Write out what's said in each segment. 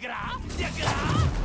Graf? Der Graf?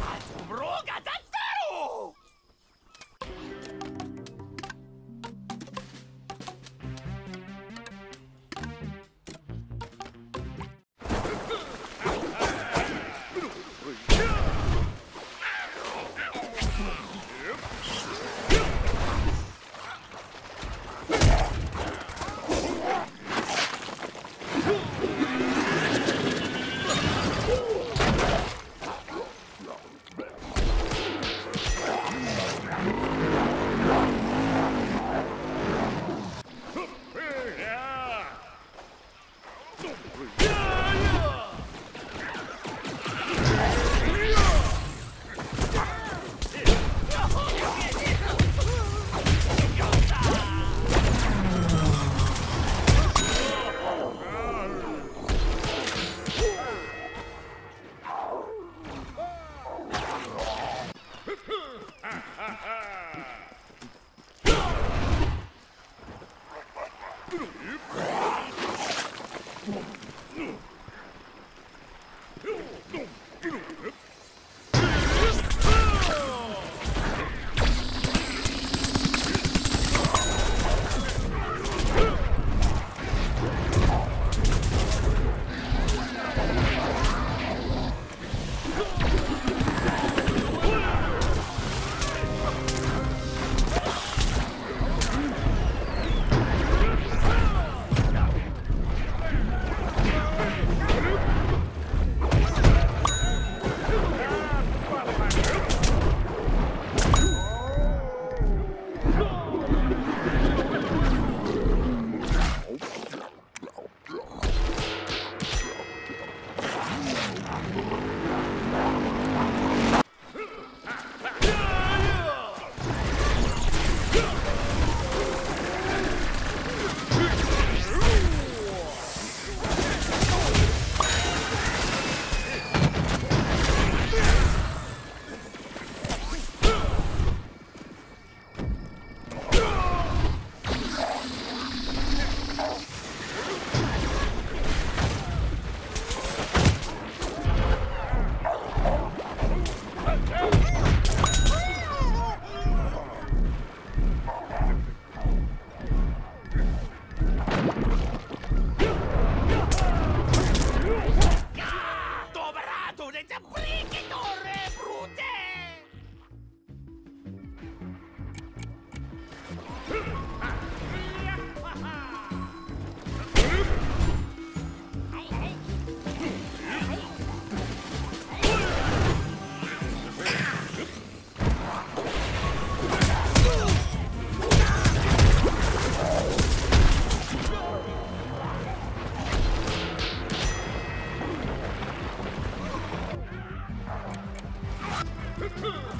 Hmm.